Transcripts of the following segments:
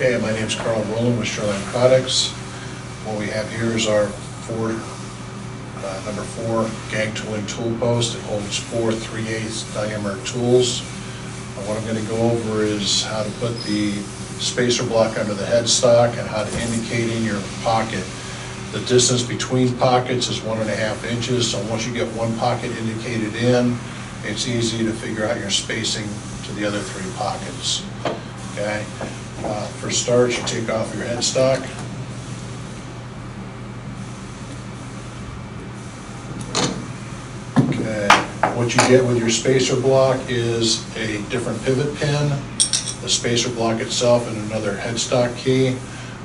Okay, my name is Carl Rowland with Sherline Products. What we have here is our four, uh, number four gang tooling tool post. It holds four 3 8 diameter tools. And What I'm gonna go over is how to put the spacer block under the headstock and how to indicate in your pocket. The distance between pockets is one and a half inches, so once you get one pocket indicated in, it's easy to figure out your spacing to the other three pockets. Okay? Uh, For starts, you take off your headstock. Okay, what you get with your spacer block is a different pivot pin, the spacer block itself, and another headstock key.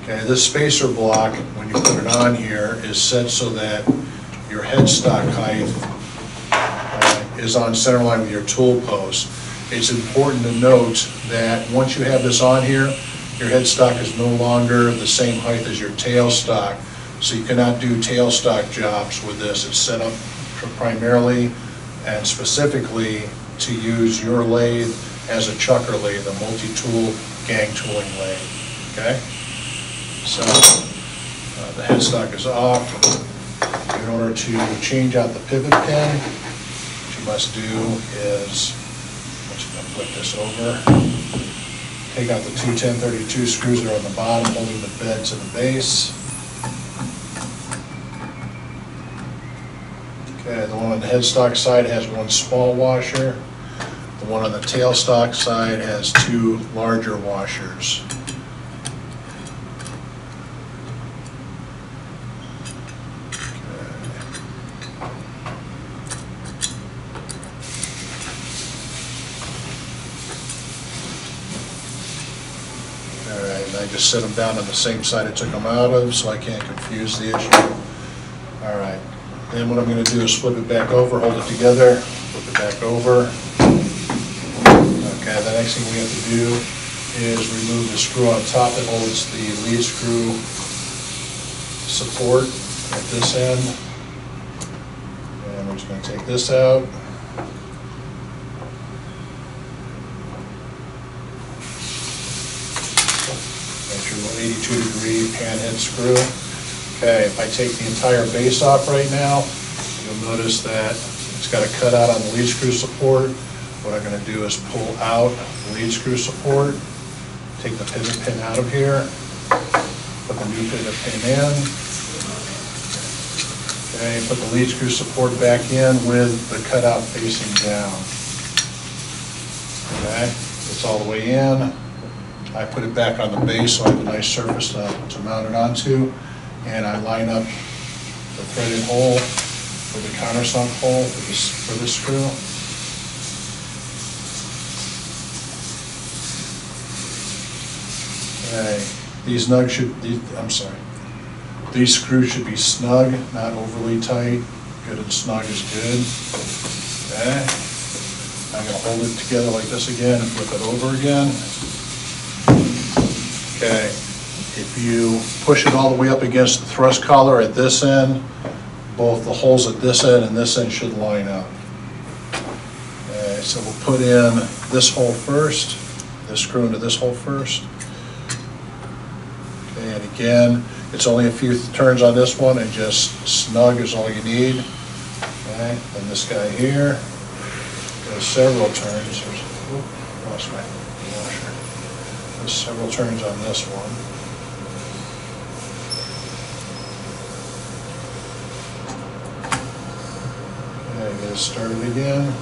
Okay, this spacer block, when you put it on here, is set so that your headstock height uh, is on center line with your tool post. It's important to note that once you have this on here, your headstock is no longer the same height as your tailstock, so you cannot do tailstock jobs with this. It's set up primarily and specifically to use your lathe as a chucker lathe, a multi-tool gang tooling lathe, okay? So, uh, the headstock is off. In order to change out the pivot pin, what you must do is, I'm gonna flip this over, take out the two 1032 screws that are on the bottom, holding the bed to the base. Okay, the one on the headstock side has one small washer. The one on the tailstock side has two larger washers. All right, and I just set them down on the same side I took them out of, so I can't confuse the issue. All right, then what I'm gonna do is flip it back over, hold it together, flip it back over. Okay, the next thing we have to do is remove the screw on top that holds the lead screw support at this end. And we're just gonna take this out. That's your 82 degree pan head screw. Okay, if I take the entire base off right now, you'll notice that it's got a cutout on the lead screw support. What I'm gonna do is pull out the lead screw support, take the pivot pin out of here, put the new pivot pin in. Okay, put the lead screw support back in with the cutout facing down. Okay, it's all the way in. I put it back on the base so I have a nice surface to, to mount it onto. And I line up the threaded hole for the countersunk hole for this, for this screw. Okay, these nugs should, these- I'm sorry. These screws should be snug, not overly tight. Good and snug is good. Okay. I'm gonna hold it together like this again and flip it over again. Okay, if you push it all the way up against the thrust collar at this end, both the holes at this end and this end should line up. Okay, so we'll put in this hole first, this screw into this hole first. Okay, and again, it's only a few turns on this one and just snug is all you need. Okay, and this guy here, there's several turns, there's, oop, lost my. There's several turns on this one. Okay, get it started again.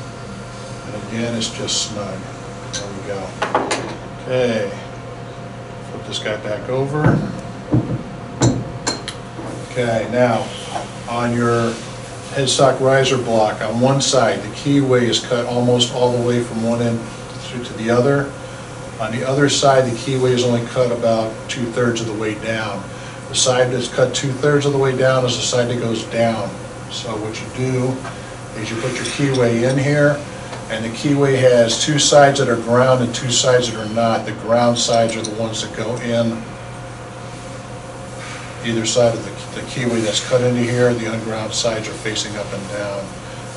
And again, it's just snug. There we go. Okay. Flip this guy back over. Okay, now, on your headstock riser block, on one side, the keyway is cut almost all the way from one end through to the other. On the other side, the keyway is only cut about two-thirds of the way down. The side that's cut two-thirds of the way down is the side that goes down. So what you do is you put your keyway in here, and the keyway has two sides that are ground and two sides that are not. The ground sides are the ones that go in either side of the the keyway that's cut into here, the unground sides are facing up and down.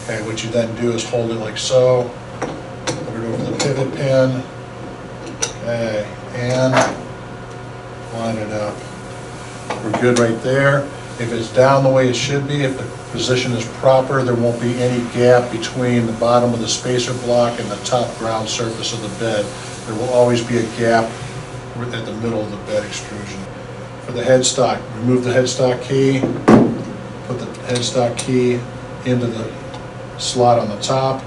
Okay, what you then do is hold it like so, put it over the pivot pin, okay, and line it up. We're good right there. If it's down the way it should be, if the position is proper, there won't be any gap between the bottom of the spacer block and the top ground surface of the bed. There will always be a gap at the middle of the bed extrusion. For the headstock, remove the headstock key, put the headstock key into the slot on the top,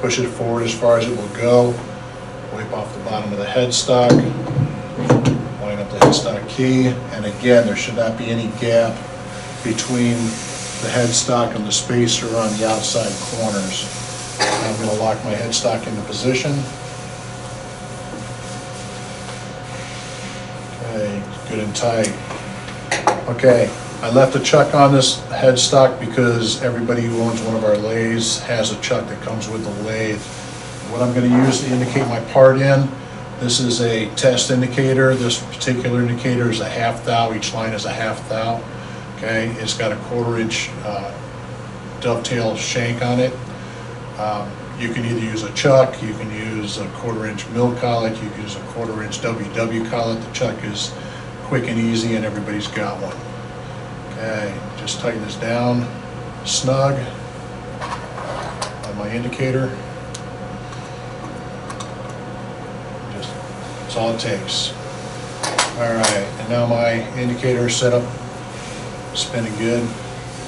push it forward as far as it will go, wipe off the bottom of the headstock, line up the headstock key, and again, there should not be any gap between the headstock and the spacer on the outside corners. I'm gonna lock my headstock into position. Okay, good and tight. Okay, I left a chuck on this headstock because everybody who owns one of our lathes has a chuck that comes with the lathe. What I'm gonna use to indicate my part in, this is a test indicator. This particular indicator is a half thou, each line is a half thou. Okay, it's got a quarter inch uh, dovetail shank on it. Um, You can either use a chuck, you can use a quarter inch mill collet, you can use a quarter inch WW collet. The chuck is quick and easy and everybody's got one. Okay, just tighten this down, snug on my indicator. Just, that's all it takes. All right, and now my indicator is set up, spinning good.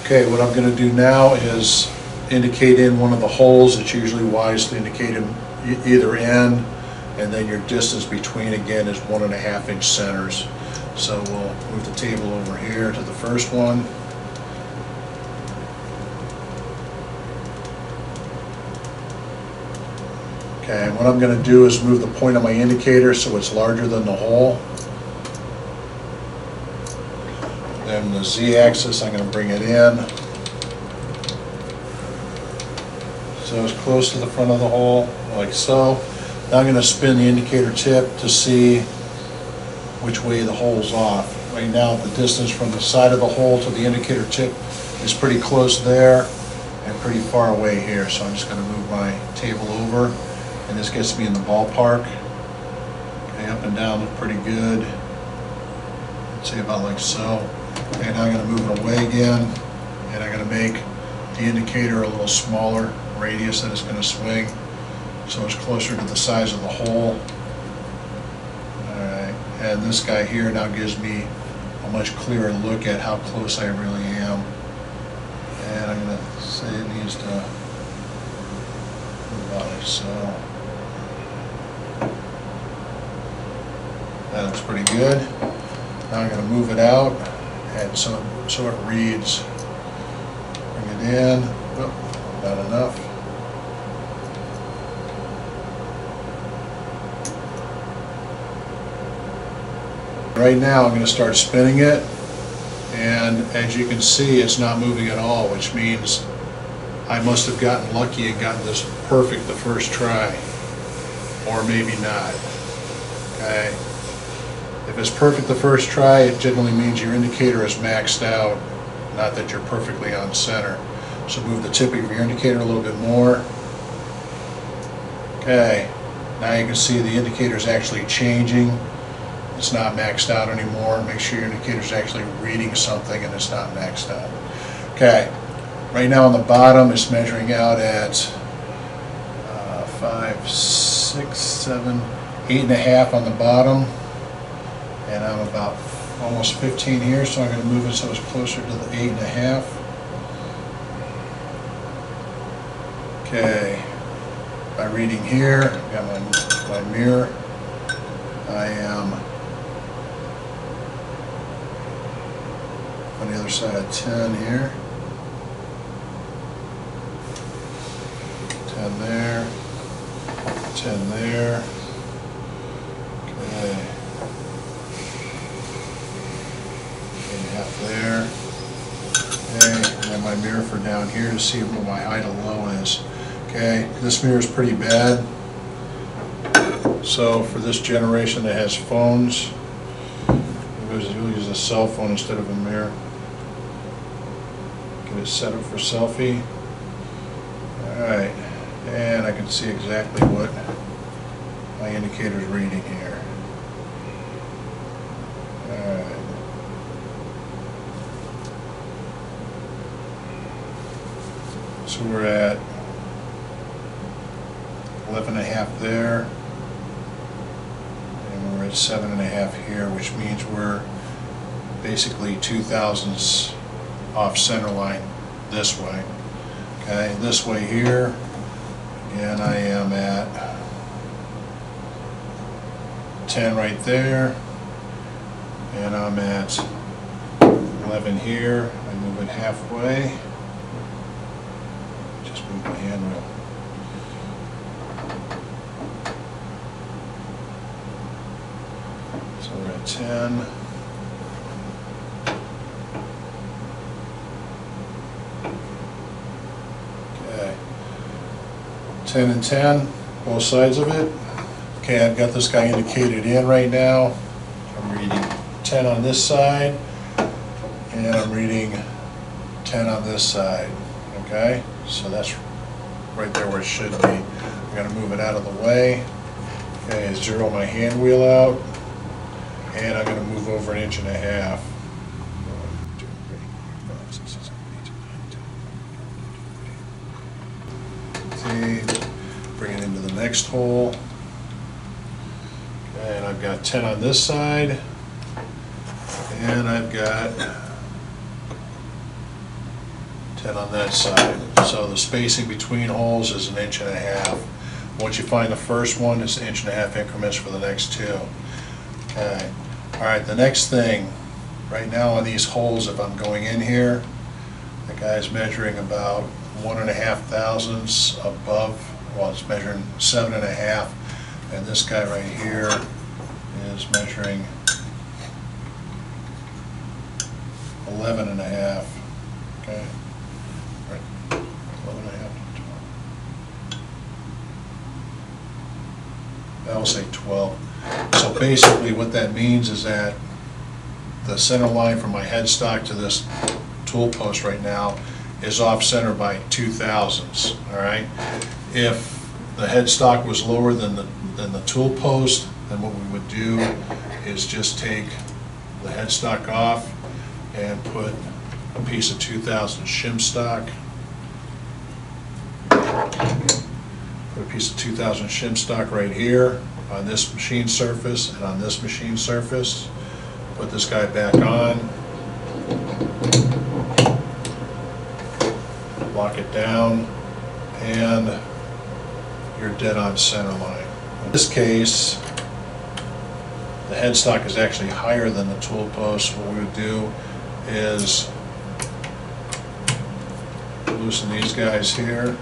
Okay, what I'm gonna do now is indicate in one of the holes. It's usually wise to indicate in either end, and then your distance between, again, is one and a half inch centers. So we'll move the table over here to the first one. Okay, and what I'm gonna do is move the point of my indicator so it's larger than the hole. Then the Z-axis, I'm gonna bring it in. So it's close to the front of the hole, like so. Now I'm gonna spin the indicator tip to see which way the hole's off. Right now, the distance from the side of the hole to the indicator tip is pretty close there and pretty far away here, so I'm just gonna move my table over, and this gets me in the ballpark. Okay, up and down look pretty good. I'd say about like so. Now I'm gonna move it away again, and I'm gonna make the indicator a little smaller radius that it's gonna swing, so it's closer to the size of the hole. Alright, and this guy here now gives me a much clearer look at how close I really am. And I'm gonna say it needs to about like so. That looks pretty good. Now I'm gonna move it out and so, so it reads. Bring it in, oh, not enough. Right now, I'm gonna start spinning it, and as you can see, it's not moving at all, which means I must have gotten lucky and gotten this perfect the first try, or maybe not, okay? It's perfect the first try, it generally means your indicator is maxed out, not that you're perfectly on center. So move the tip of your indicator a little bit more. Okay, now you can see the indicator is actually changing. It's not maxed out anymore. Make sure your indicator is actually reading something and it's not maxed out. Okay, right now on the bottom, it's measuring out at uh, five, six, seven, eight and a half on the bottom. I'm about almost 15 here, so I'm gonna move it so it's closer to the eight and a half. Okay, by reading here, I've got my, my mirror. I am on the other side, of 10 here. 10 there, 10 there. Okay. Eight and a half there. Okay, and then my mirror for down here to see what my of low is. Okay, this mirror is pretty bad. So for this generation that has phones, we'll use- a cell phone instead of a mirror. Get it set up for selfie. All right, and I can see exactly what my indicator's reading here. So we're at eleven and a half there. And we're at seven and a half here, which means we're basically two thousandths off center line this way. Okay, this way here, again, I am at ten right there. And I'm at eleven here, I move it halfway. Just move my hand. So we're at ten. Okay. Ten and ten, both sides of it. Okay, I've got this guy indicated in right now. I'm reading ten on this side, and I'm reading ten on this side, okay? So that's right there where it should be. I'm gonna move it out of the way. Okay, zero my hand wheel out, and I'm gonna move over an inch and a half. See, bring it into the next hole. And I've got ten on this side, and I've got ten on that side. So the spacing between holes is an inch and a half. Once you find the first one, it's an inch and a half increments for the next two. Okay, all right, the next thing, right now on these holes, if I'm going in here, the guy's measuring about one and a half thousandths above, well, it's measuring seven and a half, and this guy right here is measuring eleven and a half, okay? Right, Eleven and a half, twelve. I'll say twelve. So basically, what that means is that the center line from my headstock to this tool post right now is off-center by two thousandths, all right? If the headstock was lower than the, than the tool post, then what we would do is just take the headstock off and put a piece of two thousand shim stock. Put a piece of two thousand shim stock right here on this machine surface and on this machine surface. Put this guy back on. Lock it down, and you're dead on center line. In this case, the headstock is actually higher than the tool post. What we would do is loosen these guys here.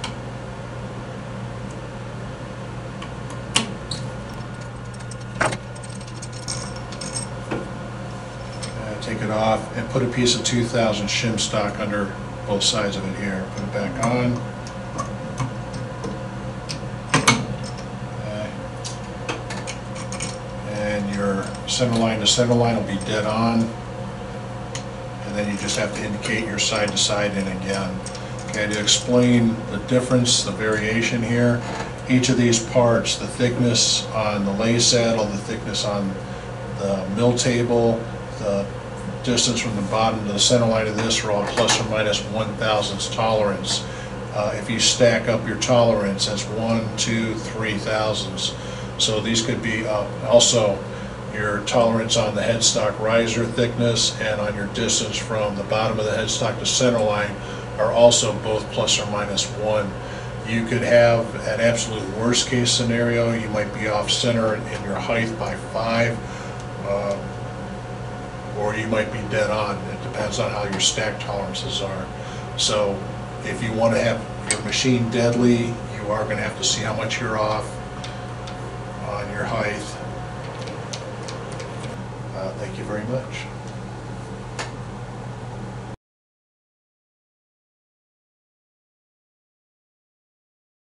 Take it off and put a piece of 2,000 shim stock under both sides of it here. Put it back on. Okay. And your center line to center line will be dead on. And then you just have to indicate your side to side in again. Okay, to explain the difference, the variation here, each of these parts, the thickness on the lay saddle, the thickness on the mill table, the distance from the bottom to the center line of this are all plus or minus one thousandths tolerance. Uh, If you stack up your tolerance, that's one, two, three thousandths. So these could be uh, also your tolerance on the headstock riser thickness and on your distance from the bottom of the headstock to center line are also both plus or minus one. You could have an absolute worst case scenario, you might be off center in your height by five, uh, or you might be dead on. It depends on how your stack tolerances are. So if you want to have your machine deadly, you are going to have to see how much you're off on your height. Uh, Thank you very much.